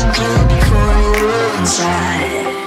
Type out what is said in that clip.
and clear before you inside.